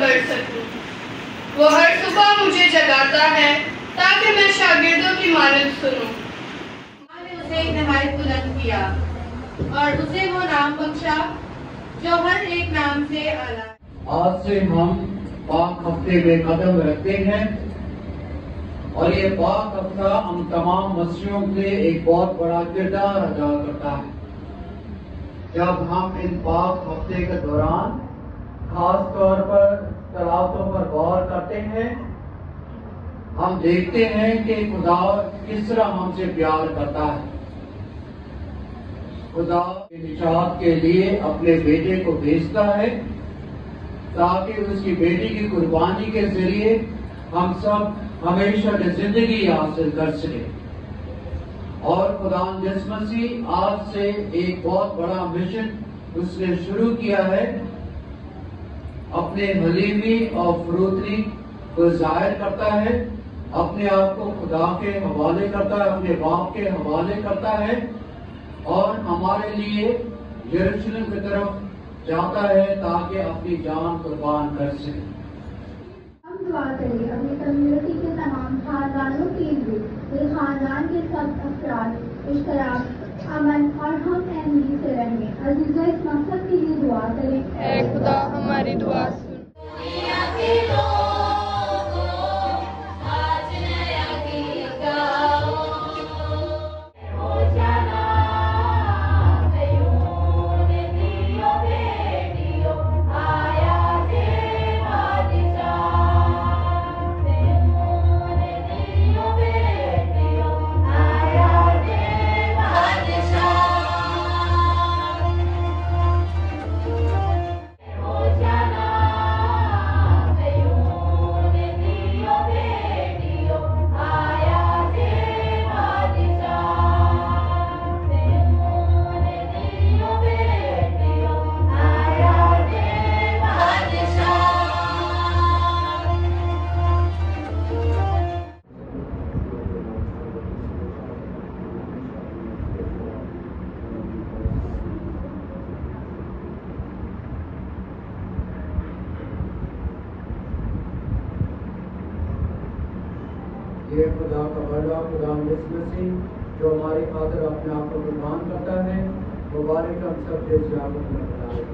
कर सकूँ। वो हर सुबह मुझे जगाता है ताकि मैं शागिर्दों की मानद सुनूं। माँ ने उसे एक नहायत बुलंद किया और उसे वो नाम बख्शा जो हर एक नाम से आला आज से हम पाक हफ़्ते में कदम रखते हैं और ये पाक हफ़्ता हम तमाम मसीहों से एक बहुत बड़ा किरदार अदा करता है जब हम इन पाक हफ़्ते के दौरान खास तौर पर तलावों पर गौर करते हैं। हम देखते हैं कि खुदा किस तरह हमसे प्यार करता है। खुदा के निजात के लिए अपने बेटे को भेजता है, ताकि उसकी बेटी की कुर्बानी के ज़रिए हम सब हमेशा ज़िंदगी हासिल कर सके। और खुदा जिस मसीह आज से एक बहुत बड़ा मिशन उसने शुरू किया है। अपने हलीमी और फरूतनी को ज़ाहिर करता है, अपने आप को खुदा के हवाले करता है, अपने बाप के हवाले करता है, और हमारे लिए यरूशलेम की तरफ़ जाता है ताकि अपनी जान कुर्बान कर सके। हम दुआ करें अपनी कम्युनिटी के तमाम खानदानों के लिए। खानदान के सब अफराद इश्तराक अमन और हम से रहें अजीज़ा, इस मकसद दुआ करें। खुदा हमारी दुआ खुदा मसीह जो हमारे खातर अपने आप को कुर्बान करता है मुबारक हम सब देश बताए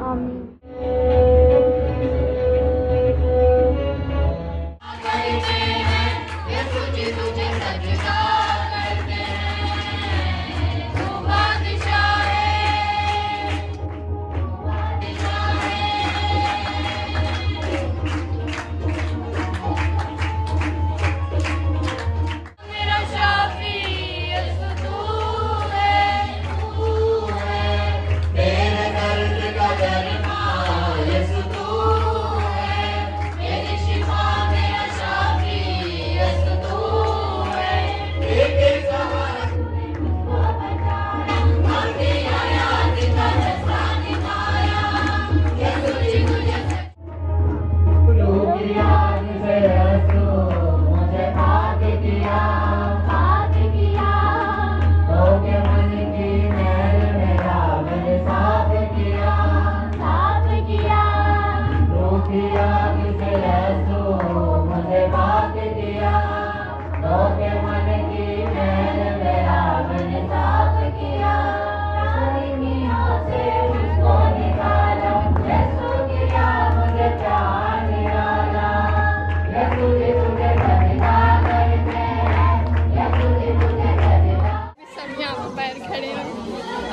ऐ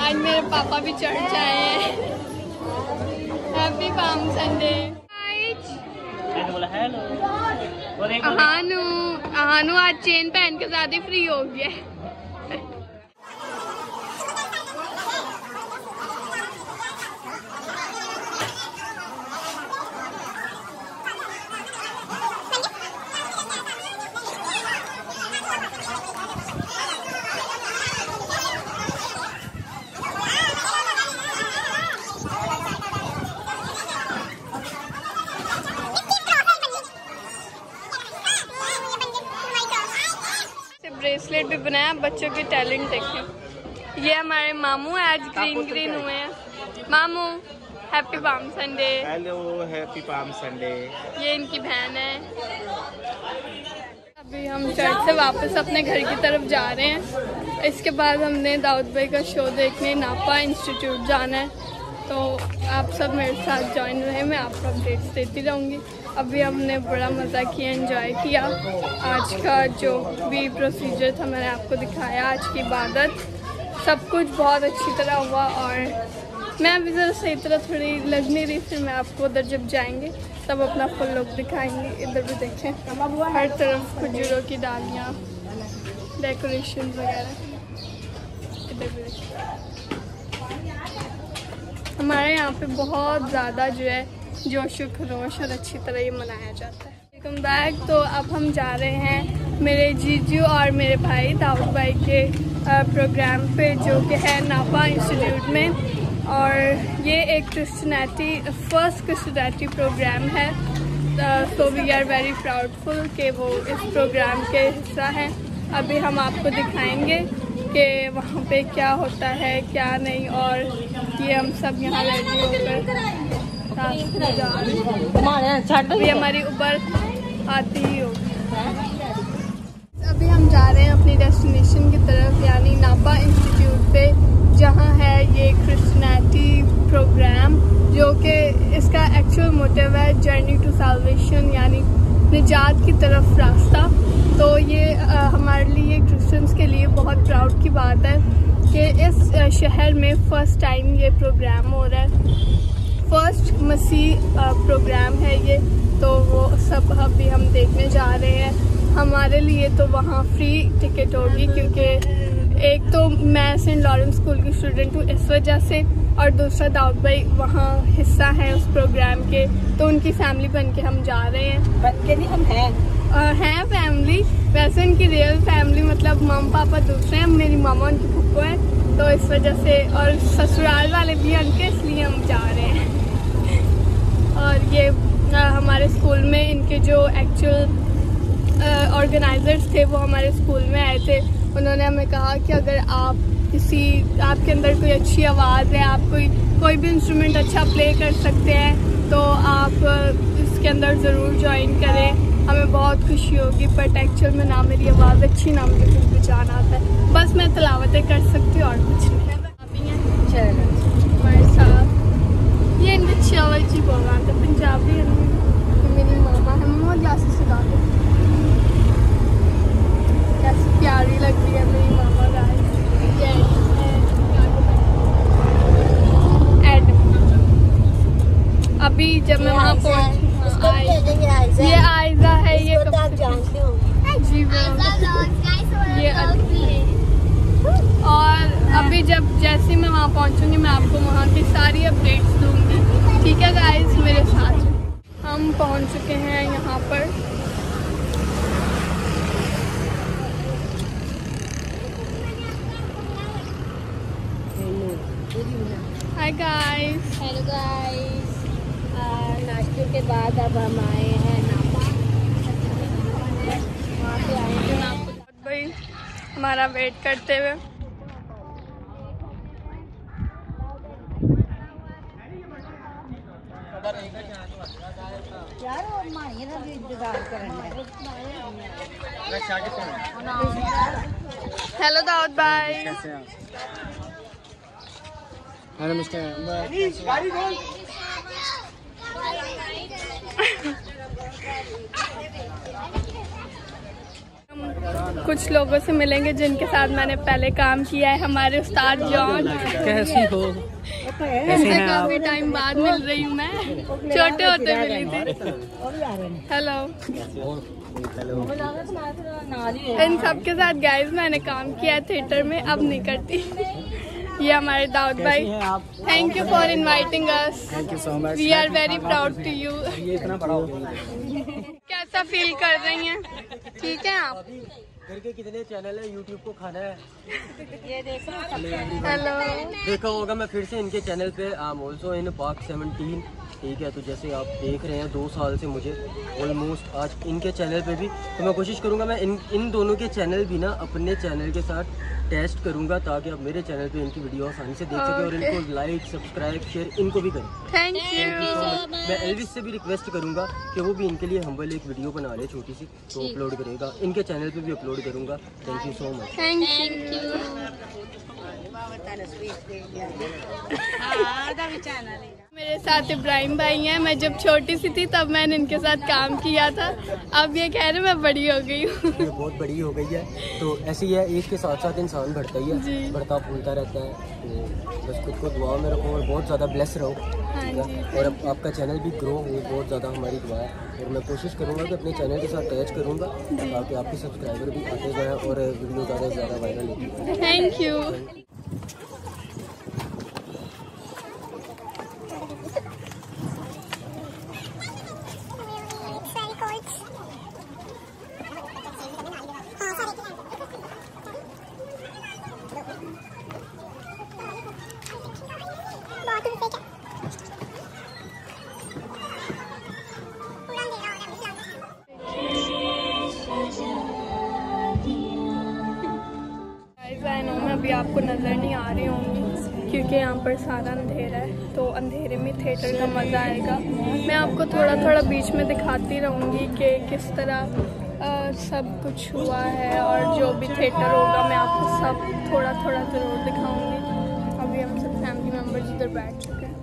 आज मेरे पापा भी चढ़ आए हैं हैप्पी पाम संडे बोला हेलो। अहानु अहानु आज चेन पहन के ज़्यादा फ्री हो गया है से ब्रेसलेट भी बनाया बच्चों के टैलेंट देखें। ये हमारे मामू हैं, आज ग्रीन ग्रीन हुए हैं। मामू happy palm Sunday hello happy palm Sunday ये इनकी बहन है। अभी हम चर्च से वापस अपने घर की तरफ़ जा रहे हैं। इसके बाद हमने दाऊद भाई का शो देखने नापा इंस्टीट्यूट जाना है। तो आप सब मेरे साथ ज्वाइन रहे मैं आपको अपडेट्स देती रहूँगी। अभी हमने बड़ा मज़ा किया एंजॉय किया। आज का जो भी प्रोसीजर था, मैंने आपको दिखाया, आज की इबादत। सब कुछ बहुत अच्छी तरह हुआ और मैं अभी ज़रा सही तरह थोड़ी लग नहीं रही, फिर मैं आपको उधर जब जाएँगे, तब अपना फुल लुक दिखाएँगे। इधर भी देखें, हर तरफ़ खजूरों की डालियाँ डेकोरेशन वगैरह। इधर भी देखें। हमारे यहाँ पे बहुत ज़्यादा जो है जोश खरोश और अच्छी तरह ये मनाया जाता है। Welcome back. तो अब हम जा रहे हैं मेरे जीजू और मेरे भाई दाऊद भाई के प्रोग्राम पे, जो कि है नापा इंस्टीट्यूट में। और ये एक क्रिश्चनैटी फ़र्स्ट क्रिश्चनैटी प्रोग्राम है। So we are very proudful कि वो इस प्रोग्राम के हिस्सा हैं। अभी हम आपको दिखाएँगे कि वहाँ पे क्या होता है, क्या नहीं, और ये हम सब यहाँ रेडी होकर हमारी उबर आती ही होगी। अभी हम जा रहे हैं अपनी डेस्टिनेशन की तरफ़ यानी नापा इंस्टीट्यूट पे जहाँ है ये क्रिश्चनैटी प्रोग्राम जो कि इसका एक्चुअल मोटिव है जर्नी टू साल्वेशन यानी निजात की तरफ़ रास्ता। तो ये अ, हमारे लिए क्रिश्चियंस के लिए बहुत प्राउड की बात है कि इस शहर में फ़र्स्ट टाइम ये प्रोग्राम हो रहा है। फ़र्स्ट मसीह प्रोग्राम है ये तो वो सब अभी हम देखने जा रहे हैं। हमारे लिए तो वहाँ फ्री टिकट होगी क्योंकि एक तो मैं सेंट लॉरेंस स्कूल की स्टूडेंट हूँ इस वजह से और दूसरा दाऊद भाई वहाँ हिस्सा है उस प्रोग्राम के तो उनकी फैमिली बन के हम जा रहे हैं। बन के नहीं हम हैं? हैं फैमिली। वैसे उनकी रियल फैमिली मतलब मम पापा दूसरे हैं मेरी मामा उनकी फुप्पो है तो इस वजह से और ससुराल वाले भी उनके इसलिए हम जा रहे हैं। और ये हमारे स्कूल में इनके जो एक्चुअल ऑर्गेनाइजर्स थे, वो हमारे स्कूल में आए थे। उन्होंने हमें कहा कि अगर आप किसी, आपके अंदर कोई अच्छी आवाज़ है, आप कोई कोई भी इंस्ट्रूमेंट अच्छा प्ले कर सकते हैं तो आप इसके अंदर ज़रूर ज्वाइन करें। हमें बहुत खुशी होगी बट एक्चुअल में ना मेरी आवाज़ अच्छी, ना मुझे कुछ बचाना आता है। बस मैं तलावतें कर सकती हूँ और कुछ नहीं। ये इनके चावल जी बोल रहा था पंजाबी है। मेरी मामा है मामा ग्लासेस लगा दो कैसी प्यारी लग रही है मेरी मामा गाइस ये एड अभी जब मैं वहाँ पहुँच ये आयजा है। ये हो जी ये और अभी जब जैसे मैं वहाँ पहुँचूँगी मैं आपको वहाँ की सारी अपडेट्स दूँगी। ठीक है गाइस मेरे साथ। हम पहुँच चुके हैं यहाँ पर। हाय गाइस हेलो गाइस नाश्ते के बाद अब हम आए हैं नापा। वहाँ पे आए हैं। भाई हमारा वेट करते हुए यार वो माही ना भी इंतज़ार करना है हेलो दाऊद भाई हेलो मिस्टर हम कुछ लोगों से मिलेंगे जिनके साथ मैंने पहले काम किया है हमारे उस्ताद जॉन। कैसी हो? इनसे काफ़ी टाइम बाद मिल रही हूँ मैं। छोटे होते मिली थी। हेलो इन सबके साथ गाइस मैंने काम किया थिएटर में अब नहीं करती। ये हमारे दाऊद भाई। Thank you for inviting us thank you so much we are very proud to you ये इतना बड़ा हो कैसा फील कर रही हैं? ठीक है आप? घर के कितने चैनल है? यूट्यूब को खाना है। हेलो देखा होगा मैं फिर से इनके चैनल पे I am also in park 17 ठीक है तो जैसे आप देख रहे हैं दो साल से मुझे ऑलमोस्ट आज इनके चैनल पे भी। तो मैं कोशिश करूँगा मैं इन इन दोनों के चैनल भी ना अपने चैनल के साथ टेस्ट करूँगा ताकि आप मेरे चैनल पे इनकी वीडियो आसानी से देख सकें और इनको लाइक सब्सक्राइब शेयर इनको भी करें। थैंक यू मैं एलविस से भी रिक्वेस्ट करूँगा कि वो भी इनके लिए हम्बल एक वीडियो बना ले छोटी सी तो अपलोड करेगा। इनके चैनल पर भी अपलोड करूँगा। Thank you so much thank you Ah, dami channel. मेरे साथ इब्राहिम भाई हैं। मैं जब छोटी सी थी तब मैंने इनके साथ काम किया था। अब ये कह रहे मैं बड़ी हो गई हूँ। बहुत बड़ी हो गई है। तो ऐसी है एज के साथ साथ इंसान बढ़ता ही है। बढ़ता फूलता रहता है। तो बस खुद को दुआ में रखो और बहुत ज़्यादा ब्लेस रहो। हाँ है? और अब आपका चैनल भी ग्रो हो बहुत ज़्यादा हमारी दुआ है। और मैं कोशिश करूँगा कि अपने चैनल के साथ अटैच करूँगा ताकि आपके सब्सक्राइबर भी आते जाएँ और वीडियो ज़्यादा से ज़्यादा वायरल होती थैंक यू I know मैं अभी आपको नज़र नहीं आ रही होंगी क्योंकि यहाँ पर सारा अंधेरा है तो अंधेरे में थिएटर का मज़ा आएगा। मैं आपको थोड़ा थोड़ा बीच में दिखाती रहूँगी कि किस तरह अ, सब कुछ हुआ है और जो भी थिएटर होगा मैं आपको सब थोड़ा थोड़ा ज़रूर दिखाऊँगी। अभी हम सब फैमिली मेंबर्स इधर बैठ चुके हैं।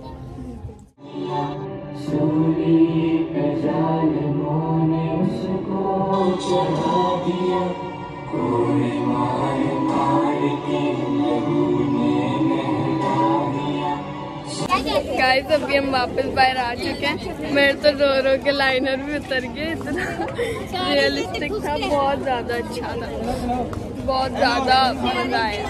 गाइस अभी हम वापस बाहर आ चुके हैं। मेरे तो रो रो के लाइनर भी उतर गए इतना रियलिस्टिक था बहुत ज़्यादा अच्छा था। बहुत ज़्यादा मज़ा आया।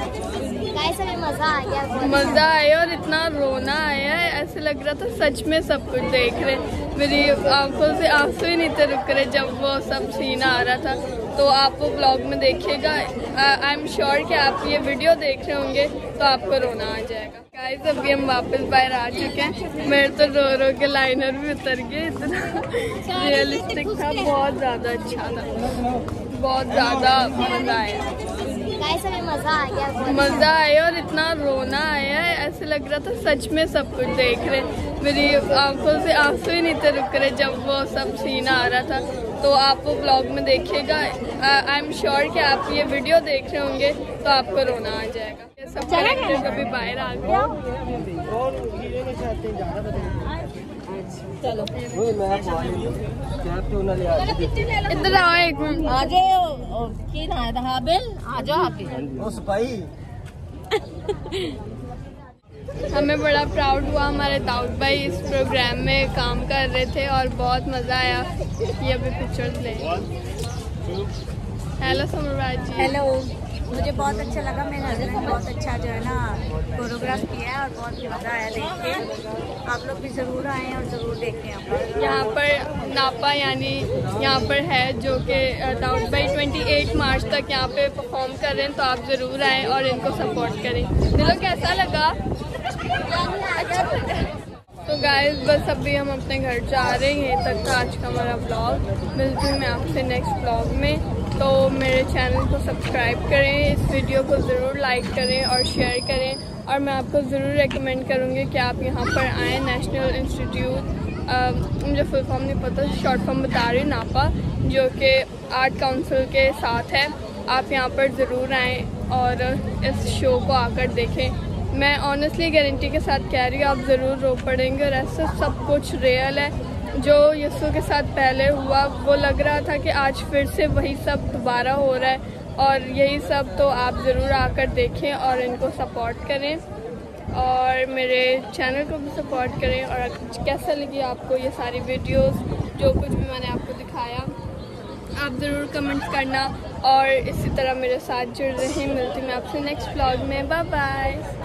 मज़ा आ गया बहुत मज़ा आया और इतना रोना आया है ऐसे लग रहा था सच में सब कुछ देख रहे मेरी आँखों से आँसू ही नहीं थे रुक रहे जब वो सब सीन आ रहा था। तो आप वो ब्लॉग में देखिएगा। आई एम श्योर कि आप ये वीडियो देख रहे होंगे तो आपको रोना आ जाएगा। गाइस अभी हम वापस बाहर आ चुके हैं। मेरे तो रो रो के लाइनर भी उतर गए इतना रियलिस्टिक था बहुत ज़्यादा अच्छा था। बहुत ज़्यादा मज़ा आया। मज़ा आ गया। मज़ा आया और इतना रोना आया है। ऐसे लग रहा था सच में सब कुछ देख रहे मेरी आँखों से आँसू ही नहीं थे रुक रहे जब वो सब सीन आ रहा था। तो आप वो ब्लॉग में देखिएगा। आई एम श्योर कि आप ये वीडियो देख रहे होंगे तो आपको रोना आ जाएगा। सब कभी बाहर आ गया चलो मैं कैब क्यों ना ले आ इधर आओ एक मिनट। आ जाओ हाबिल? आ जाओ हाबिल। हमें बड़ा प्राउड हुआ, हमारे दाऊद भाई इस प्रोग्राम में काम कर रहे थे और बहुत मज़ा आया। ये अभी पिक्चर्स ले। हेलो समरराज जी हेलो मुझे बहुत अच्छा लगा मेरे हस्बैंड ने बहुत अच्छा जो है ना कोरियोग्राफ किया है और बहुत मज़ा आया देख के। आप लोग भी ज़रूर आएँ और ज़रूर देखें आप यहाँ पर नापा यानी यहाँ पर है जो कि अ, दाऊद भाई 28 मार्च तक यहाँ पे परफॉर्म कर रहे हैं तो आप ज़रूर आएँ और इनको सपोर्ट करें। दिलो कैसा लगा? अच्छा। लगा तो गाइस बस अभी हम अपने घर जा रहे हैं तक था आज का हमारा ब्लॉग मिलती हूँ मैं आपसे नेक्स्ट ब्लॉग में। तो मेरे चैनल को सब्सक्राइब करें, इस वीडियो को ज़रूर लाइक करें और शेयर करें। और मैं आपको ज़रूर रेकमेंड करूँगी कि आप यहाँ पर आएँ नेशनल इंस्टीट्यूट मुझे फुल फॉर्म नहीं पता शॉर्ट फॉर्म बता रही नापा, जो कि आर्ट काउंसिल के साथ है। आप यहाँ पर ज़रूर आएँ और इस शो को आकर देखें। मैं ऑनेस्टली गारंटी के साथ कह रही हूँ, आप ज़रूर रो पड़ेंगे और ऐसा सब कुछ रियल है। जो यस्सु के साथ पहले हुआ, वो लग रहा था कि आज फिर से वही सब दोबारा हो रहा है और यही सब तो आप ज़रूर आकर देखें और इनको सपोर्ट करें और मेरे चैनल को भी सपोर्ट करें और कैसा लगी आपको ये सारी वीडियोस जो कुछ भी मैंने आपको दिखाया, आप ज़रूर कमेंट करना और इसी तरह मेरे साथ जुड़ रहे। मिलती मैं आपसे नेक्स्ट ब्लॉग में। Bye bye